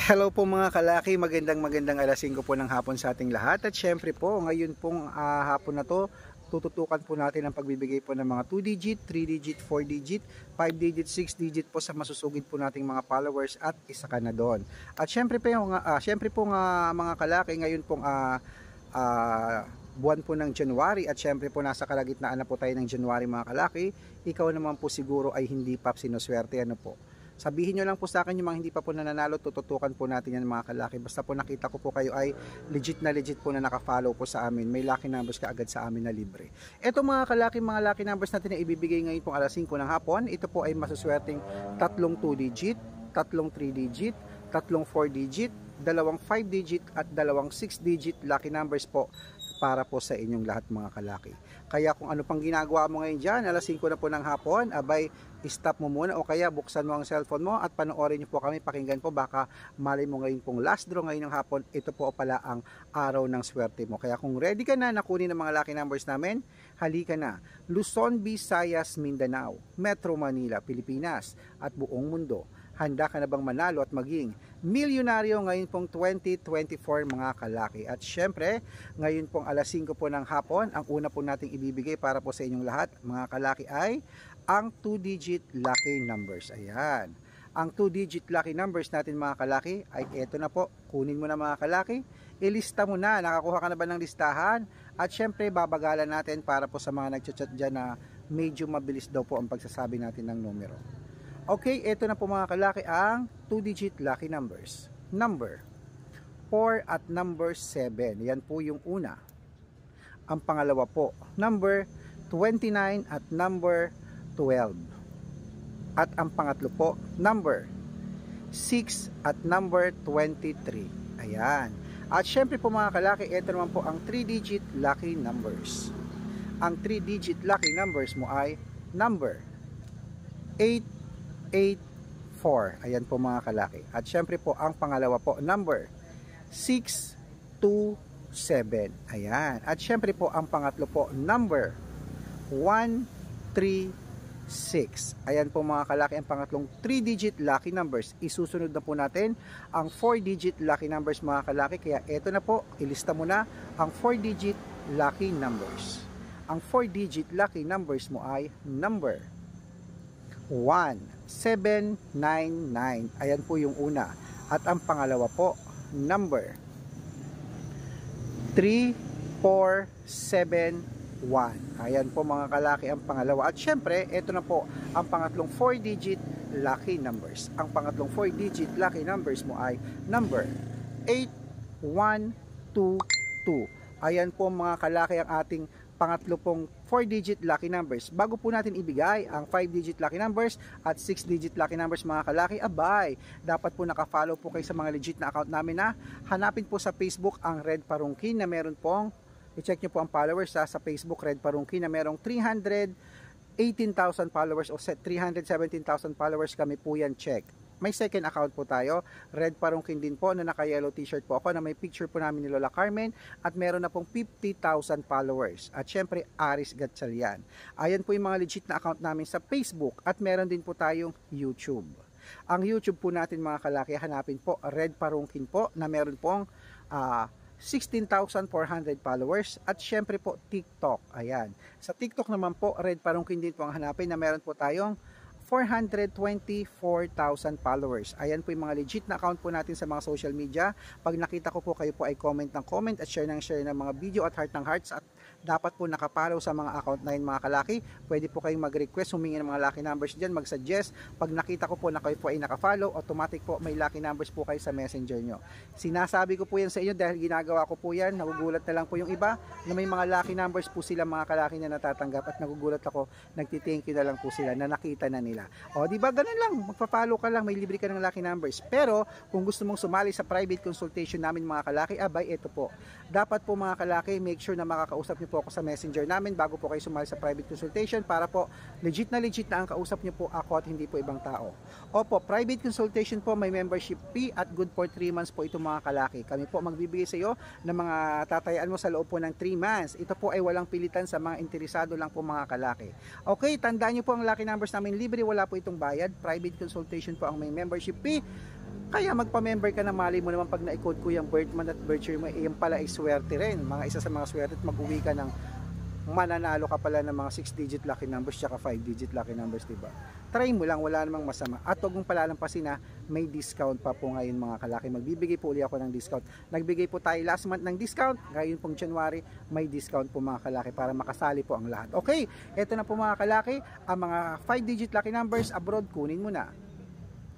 Hello po mga kalaki, magandang magandang alas 5 po ng hapon sa ating lahat at syempre po ngayon pong uh, hapon na to tututukan po natin ang pagbibigay po ng mga 2 digit, 3 digit, 4 digit, 5 digit, 6 digit po sa masusugid po nating mga followers at isa ka na doon. At syempre po, uh, uh, syempre po nga mga kalaki ngayon pong uh, uh, buwan po ng January at syempre po nasa kalagitnaan na po tayo ng January mga kalaki, ikaw naman po siguro ay hindi pa sinuswerte ano po Sabihin nyo lang po sa akin yung mga hindi pa po nananalo, tututukan po natin yan mga kalaki. Basta po nakita ko po kayo ay legit na legit po na nakafollow po sa amin. May lucky numbers ka agad sa amin na libre. Ito mga kalaki, mga lucky numbers natin na ibibigay ngayon pong alas 5 ng hapon. Ito po ay masuswerteng tatlong 2 digit, tatlong 3 digit, tatlong 4 digit, dalawang 5 digit at dalawang 6 digit lucky numbers po para po sa inyong lahat mga kalaki. Kaya kung ano pang ginagawa mo ngayon dyan, alas 5 na po ng hapon, abay, stop mo muna o kaya buksan mo ang cellphone mo at panoorin niyo po kami, pakinggan po, baka mali mo ngayon pong last draw ngayon ng hapon, ito po pala ang araw ng swerte mo. Kaya kung ready ka na nakunin ang mga lucky numbers namin, halika na. Luzon, Visayas, Mindanao, Metro Manila, Pilipinas at buong mundo Handa ka na bang manalo at maging milyonaryo ngayon pong 2024 mga kalaki? At syempre, ngayon pong alas 5 po ng hapon, ang una po nating ibibigay para po sa inyong lahat mga kalaki ay ang 2-digit lucky numbers. Ayan. Ang 2-digit lucky numbers natin mga kalaki ay eto na po. Kunin mo na mga kalaki. Ilista mo na. Nakakuha ka na ba ng listahan? At syempre, babagalan natin para po sa mga nagchat-chat dyan na medyo mabilis daw po ang pagsasabi natin ng numero. Okay, ito na po mga kalaki ang 2-digit lucky numbers. Number 4 at number 7. Yan po yung una. Ang pangalawa po, number 29 at number 12. At ang pangatlo po, number 6 at number 23. Ayan. At syempre po mga kalaki, ito naman po ang 3-digit lucky numbers. Ang 3-digit lucky numbers mo ay number 8, 8, Ayan po mga kalaki. At syempre po, ang pangalawa po, number 6, 2, 7. Ayan. At syempre po, ang pangatlo po, number 1, 3, 6. Ayan po mga kalaki ang pangatlong 3-digit lucky numbers. Isusunod na po natin ang 4-digit lucky numbers mga kalaki. Kaya eto na po, ilista mo na ang 4-digit lucky numbers. Ang 4-digit lucky numbers mo ay number 1799. Ayan po yung una. At ang pangalawa po, number 3471. Ayan po mga kalaki ang pangalawa. At syempre, ito na po ang pangatlong 4-digit lucky numbers. Ang pangatlong 4-digit lucky numbers mo ay number 8122. Ayan po mga kalaki ang ating pangatlo pong 4-digit lucky numbers. Bago po natin ibigay ang 5-digit lucky numbers at 6-digit lucky numbers mga kalaki, abay, dapat po nakafollow po kayo sa mga legit na account namin na hanapin po sa Facebook ang Red Parungkin na meron pong, i-check nyo po ang followers sa, sa Facebook Red Parungkin na merong 318,000 followers o 317,000 followers kami po yan check may second account po tayo. Red Parungkin din po na naka-yellow t-shirt po ako na may picture po namin ni Lola Carmen at meron na pong 50,000 followers. At syempre, Aris Gatchalian. Ayan po yung mga legit na account namin sa Facebook at meron din po tayong YouTube. Ang YouTube po natin mga kalaki, hanapin po Red Parungkin po na meron pong uh, 16,400 followers at syempre po TikTok. Ayan. Sa TikTok naman po, Red Parungkin din po ang hanapin na meron po tayong 424,000 followers. Ayan po yung mga legit na account po natin sa mga social media. Pag nakita ko po kayo po ay comment ng comment at share ng share ng mga video at heart ng hearts at dapat po nakapollow sa mga account na yun mga kalaki. Pwede po kayong mag-request, humingi ng mga lucky numbers dyan, mag-suggest. Pag nakita ko po na kayo po ay nakafollow, automatic po may lucky numbers po kayo sa messenger nyo. Sinasabi ko po yan sa inyo dahil ginagawa ko po yan. Nagugulat na lang po yung iba na may mga lucky numbers po sila mga kalaki na natatanggap at nagugulat ako, nagtithank you na lang po sila na nakita na nila. O di ba ganun lang, magpa-follow ka lang, may libre ka ng lucky numbers. Pero kung gusto mong sumali sa private consultation namin mga kalaki, abay ito po. Dapat po mga kalaki, make sure na makakausap niyo po ako sa messenger namin bago po kayo sumali sa private consultation para po legit na legit na ang kausap niyo po ako at hindi po ibang tao. Opo, private consultation po may membership fee at good for 3 months po ito mga kalaki. Kami po magbibigay sa iyo ng mga tatayaan mo sa loob po ng 3 months. Ito po ay walang pilitan sa mga interesado lang po mga kalaki. Okay, tandaan niyo po ang lucky numbers namin libre, wala po itong bayad. Private consultation po ang may membership fee Kaya magpa-member ka na mali mo naman pag na-code ko yung birth month at birth year mo, eh, yung pala ay swerte rin. Mga isa sa mga swerte at mag-uwi ka ng mananalo ka pala ng mga 6 digit lucky numbers tsaka 5 digit lucky numbers, diba? Try mo lang, wala namang masama. At huwag mong palalampasin na may discount pa po ngayon mga kalaki. Magbibigay po uli ako ng discount. Nagbigay po tayo last month ng discount. Ngayon pong January, may discount po mga kalaki para makasali po ang lahat. Okay, eto na po mga kalaki. Ang mga 5 digit lucky numbers abroad, kunin mo na.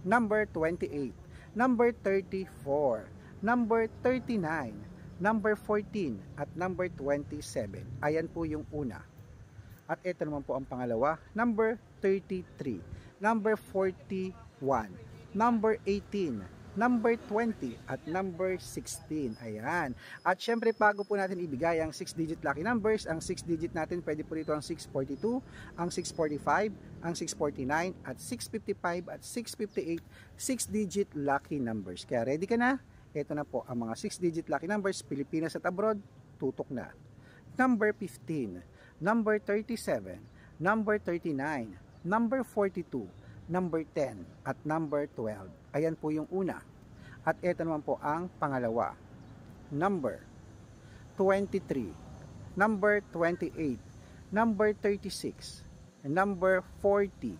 Number 28 number 34, number 39, number 14, at number 27. Ayan po yung una. At ito naman po ang pangalawa, number 33, number 41, number 18, number 20 at number 16. Ayan. At syempre bago po natin ibigay ang 6 digit lucky numbers, ang 6 digit natin pwede po rito ang 642, ang 645, ang 649 at 655 at 658 6 digit lucky numbers. Kaya ready ka na? Ito na po ang mga 6 digit lucky numbers Pilipinas at abroad. Tutok na. Number 15, number 37, number 39, number 42, number 10 at number 12. Ayan po yung una. At ito naman po ang pangalawa. Number 23, number 28, number 36, number 40,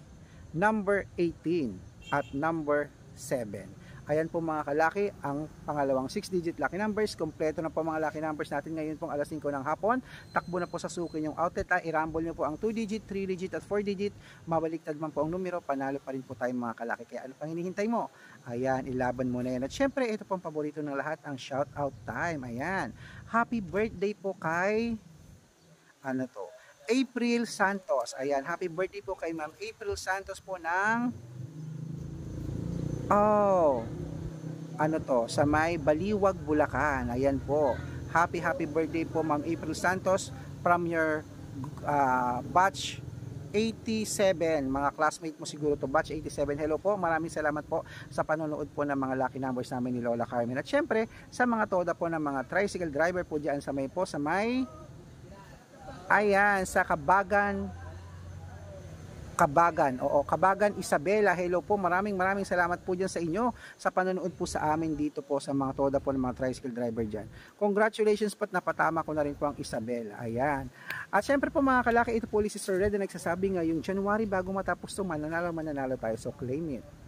number 18, at number 7. Ayan po mga kalaki, ang pangalawang 6-digit lucky numbers. Kompleto na po mga lucky numbers natin ngayon pong alas 5 ng hapon. Takbo na po sa suki yung outlet. Ha. I-rumble nyo po ang 2-digit, 3-digit at 4-digit. Mabaliktad man po ang numero, panalo pa rin po tayo mga kalaki. Kaya ano pang hinihintay mo? Ayan, ilaban mo na yan. At syempre, ito pong paborito ng lahat, ang shout out time. Ayan, happy birthday po kay, ano to, April Santos. Ayan, happy birthday po kay Ma'am April Santos po ng Oh, ano to, sa may Baliwag, Bulacan. Ayan po. Happy, happy birthday po Ma'am April Santos from your uh, batch 87. Mga classmate mo siguro to batch 87. Hello po. Maraming salamat po sa panonood po ng mga lucky numbers namin ni Lola Carmen. At syempre, sa mga toda po ng mga tricycle driver po diyan sa may po sa may Ayan, sa Kabagan, Kabagan. Oo, Kabagan Isabela. Hello po. Maraming maraming salamat po dyan sa inyo sa panonood po sa amin dito po sa mga toda po ng mga tricycle driver dyan. Congratulations po at napatama ko na rin po ang Isabela. Ayan. At syempre po mga kalaki, ito po si Sir Red na nagsasabi ngayong January bago matapos ito, mananalo mananalo tayo. So claim it.